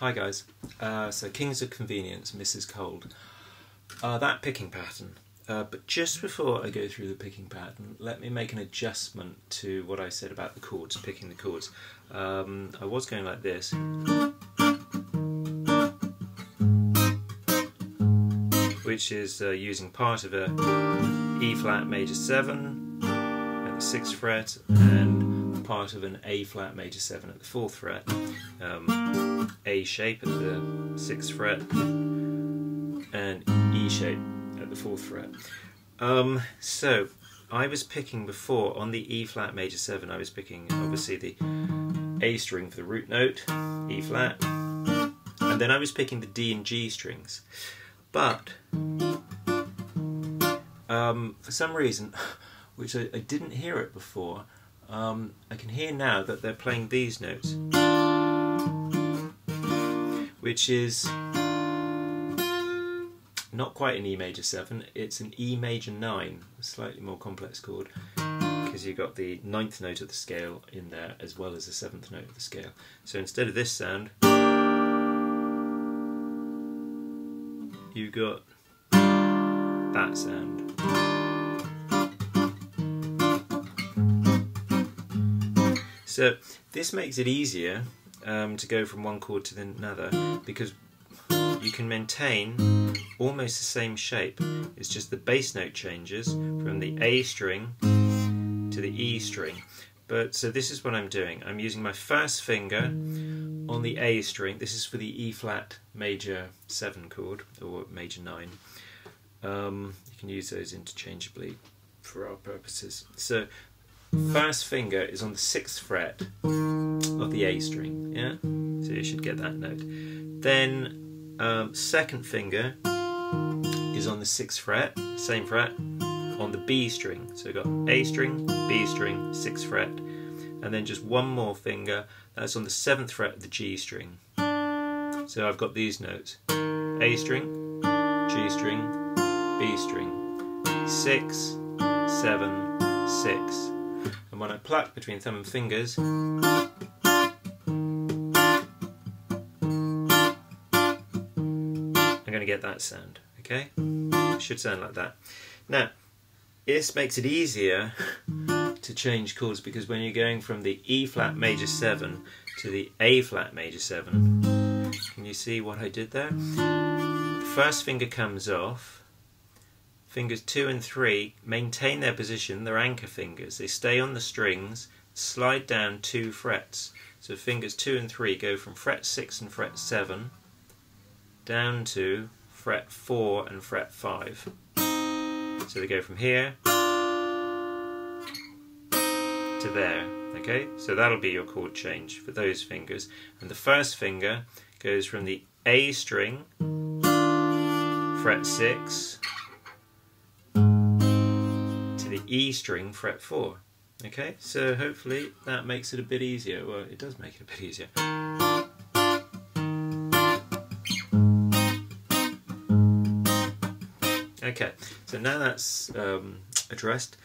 Hi guys, uh, so Kings of Convenience, Mrs. Cold. Uh, that picking pattern. Uh, but just before I go through the picking pattern, let me make an adjustment to what I said about the chords, picking the chords. Um, I was going like this. Which is uh, using part of a E flat major 7 at the 6th fret and part of an A flat major 7 at the 4th fret. Um, a shape at the 6th fret and E shape at the 4th fret. Um, so I was picking before on the E flat major 7 I was picking obviously the A string for the root note, E flat, and then I was picking the D and G strings. But um, for some reason, which I, I, didn't hear it before, um, I can hear now that they're playing these notes which is not quite an E major 7, it's an E major 9, a slightly more complex chord, because you've got the ninth note of the scale in there as well as the seventh note of the scale. So instead of this sound, you've got that sound. So this makes it easier um, to go from one chord to another because you can maintain almost the same shape. It's just the bass note changes from the A string to the E string. But so this is what I'm doing. I'm using my first finger on the A string. This is for the E flat major 7 chord or major 9. Um, you can use those interchangeably for our purposes. So first finger is on the 6th fret of the A string, yeah? So you should get that note. Then um, second finger is on the 6th fret, same fret, on the B string. So we've got A string, B string, 6th fret, and then just one more finger, that's on the 7th fret of the G string. So I've got these notes. A string, G string, B string, 6, 7, 6. And when I pluck between thumb and fingers, I'm going to get that sound, okay? should sound like that. Now, this makes it easier to change chords because when you're going from the E flat major 7 to the A flat major 7, can you see what I did there? The first finger comes off, fingers 2 and 3 maintain their position, they're anchor fingers, they stay on the strings, slide down 2 frets. So fingers 2 and 3 go from fret 6 and fret 7 down to fret 4 and fret 5. So they go from here to there. Okay, so that'll be your chord change for those fingers. And the first finger goes from the A string, fret 6, to the E string, fret 4. Okay, so hopefully that makes it a bit easier. Well, it does make it a bit easier. Okay, so now that's um, addressed.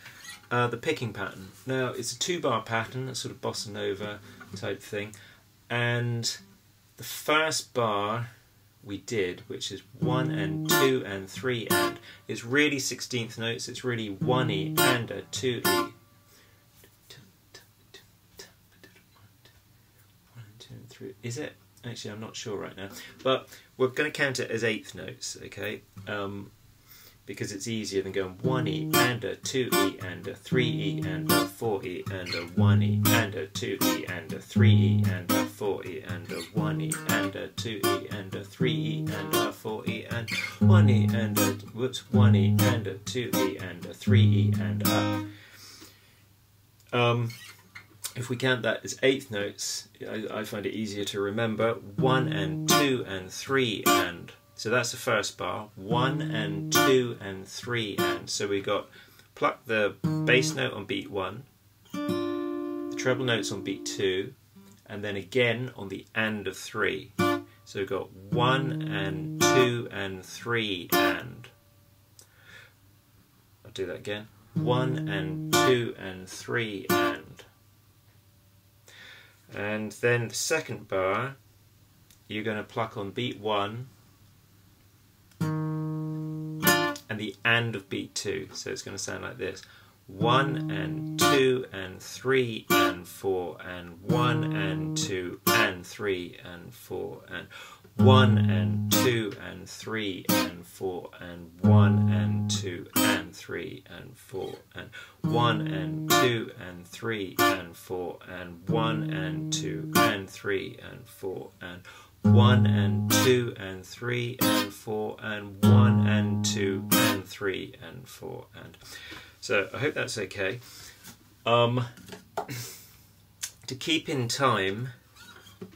Uh, the picking pattern. Now it's a two bar pattern, a sort of bossa nova type thing, and the first bar we did, which is one and two and three and, It's really sixteenth notes. It's really one E and a two E. Is it? Actually, I'm not sure right now. But we're going to count it as eighth notes, okay? Um, because it's easier than going 1E and a 2E and a 3E and a 4E and a 1E and a 2E and a 3E and a 4E and a 1E and a 2E and a 3E and a 4E and 1E and a whoops 1E and a 2E and a 3E and a um if we count that as eighth notes, I, I find it easier to remember. One and two and three and so that's the first bar, one and two and three and. So we've got pluck the bass note on beat one, the treble notes on beat two, and then again on the and of three. So we've got one and two and three and. I'll do that again. One and two and three and. And then the second bar you're going to pluck on beat one the and of beat two. So it's going to sound like this. One and two and three and four and one and two and three and four and one and two and three and four and one and two and three and four and one and two and three and four and one and two and three and four and one and two and three and four and one and two and three and four and so I hope that's okay. Um, to keep in time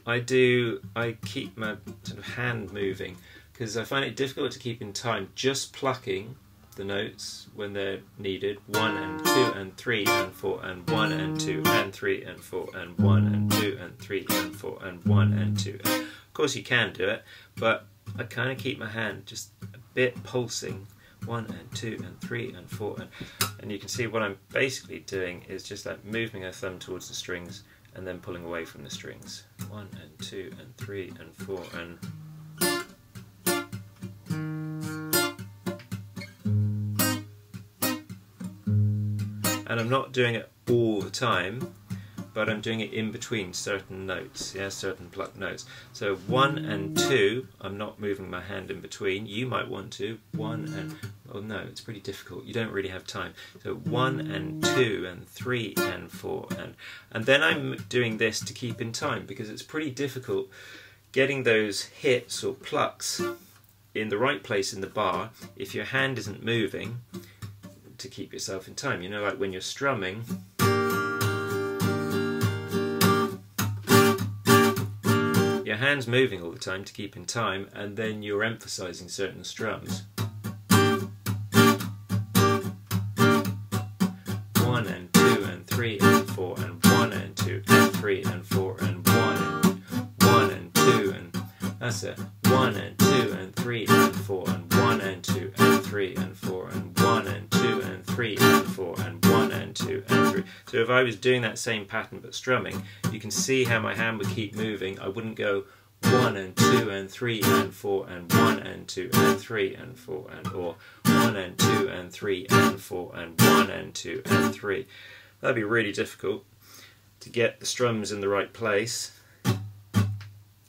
I do. I keep my sort of hand moving because I find it difficult to keep in time just plucking the notes when they're needed. One and two and three and four and one and two and three and four and one and two and three and four and one and two. And of course, you can do it, but I kind of keep my hand just a bit pulsing. One and two and three and four and and you can see what I'm basically doing is just like moving my thumb towards the strings and then pulling away from the strings. One and two and three and four and and I'm not doing it all the time but I'm doing it in between certain notes, yeah, certain plucked notes. So one and two, I'm not moving my hand in between. You might want to. One and, oh no, it's pretty difficult. You don't really have time. So one and two and three and four and, and then I'm doing this to keep in time because it's pretty difficult getting those hits or plucks in the right place in the bar if your hand isn't moving to keep yourself in time. You know, like when you're strumming, your hand's moving all the time to keep in time, and then you're emphasizing certain strums. One and two and three and four and one and two and three and four and one and one and two and that's it. Was doing that same pattern but strumming, you can see how my hand would keep moving. I wouldn't go one and two and three and four and one and two and three and four and or one and two and three and four and one and two and three. That'd be really difficult to get the strums in the right place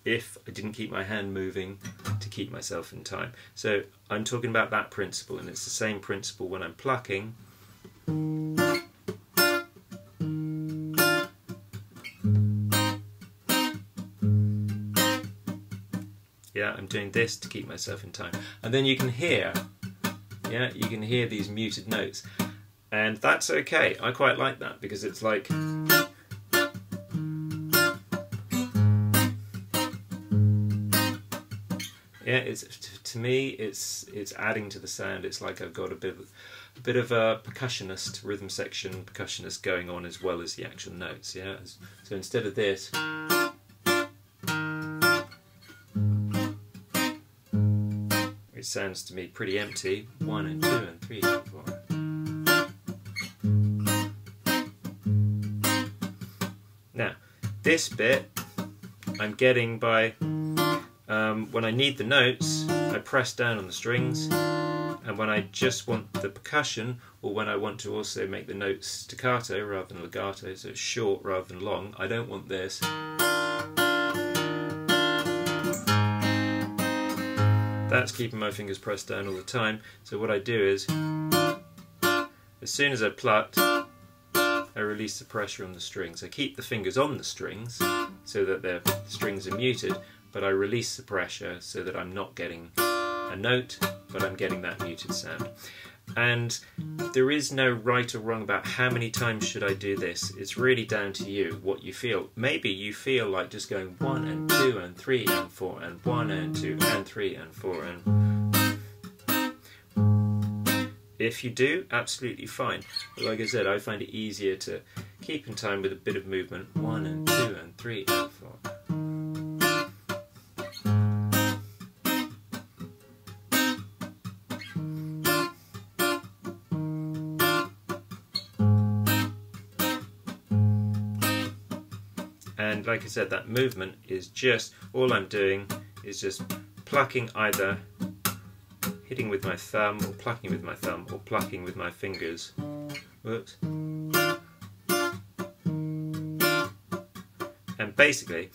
if I didn't keep my hand moving to keep myself in time. So I'm talking about that principle and it's the same principle when I'm plucking. I'm doing this to keep myself in time. And then you can hear, yeah, you can hear these muted notes. And that's okay. I quite like that because it's like yeah, it's to me, it's it's adding to the sound. It's like I've got a bit a bit of a percussionist, rhythm section percussionist going on as well as the actual notes. Yeah, so instead of this. It sounds to me pretty empty. One and two and three and four. Now, this bit I'm getting by um, when I need the notes, I press down on the strings, and when I just want the percussion, or when I want to also make the notes staccato rather than legato, so short rather than long, I don't want this. That's keeping my fingers pressed down all the time, so what I do is, as soon as I plucked, I release the pressure on the strings. I keep the fingers on the strings so that the strings are muted, but I release the pressure so that I'm not getting a note, but I'm getting that muted sound. And there is no right or wrong about how many times should I do this. It's really down to you, what you feel. Maybe you feel like just going one and two and three and four and one and two and three and four and if you do, absolutely fine. But like I said, I find it easier to keep in time with a bit of movement. One and two and three and four. And like I said, that movement is just, all I'm doing is just plucking either hitting with my thumb or plucking with my thumb or plucking with my fingers. Whoops. And basically,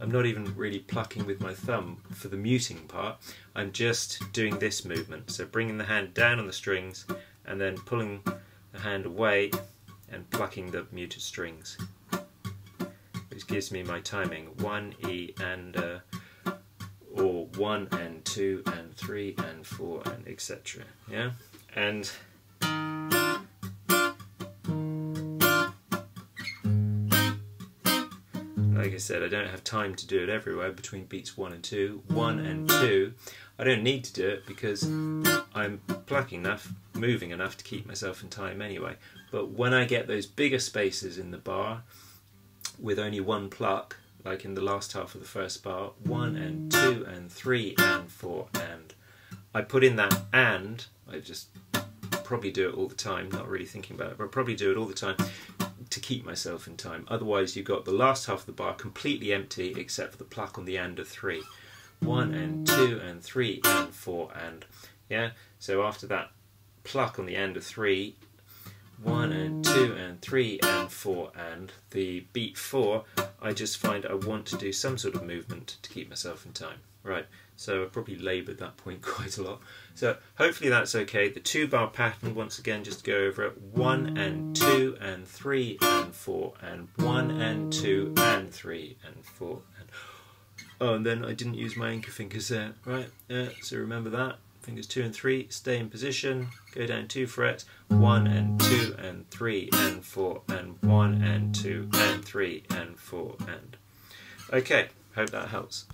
I'm not even really plucking with my thumb for the muting part. I'm just doing this movement. So bringing the hand down on the strings and then pulling the hand away and plucking the muted strings. Gives me my timing. 1, E and uh, or 1 and 2 and 3 and 4 and etc. Yeah? And like I said, I don't have time to do it everywhere between beats 1 and 2. 1 and 2, I don't need to do it because I'm plucking enough, moving enough to keep myself in time anyway. But when I get those bigger spaces in the bar with only one pluck, like in the last half of the first bar, 1 and 2 and 3 and 4 and, I put in that and, I just probably do it all the time, not really thinking about it, but probably do it all the time to keep myself in time. Otherwise, you've got the last half of the bar completely empty except for the pluck on the end of three. One and two and three and four and. Yeah? So after that pluck on the end of three, one and two and three and four and the beat four, I just find I want to do some sort of movement to keep myself in time. Right, so I probably laboured that point quite a lot. So hopefully that's okay. The two bar pattern, once again, just go over it. One and two and three and four and one and two and three and four and oh, and then I didn't use my anchor fingers there. Right, yeah, so remember that. Fingers two and three, stay in position, go down two frets, one and two and three and four and one and two and three and four and. Okay, hope that helps.